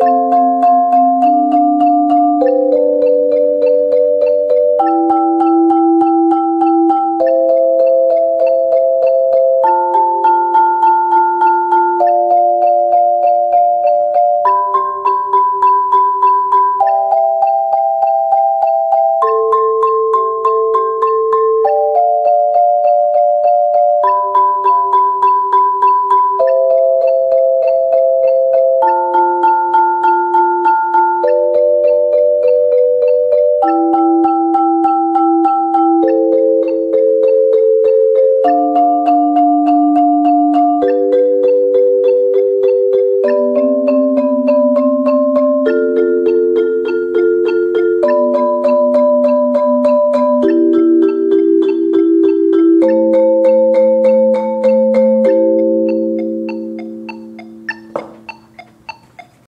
you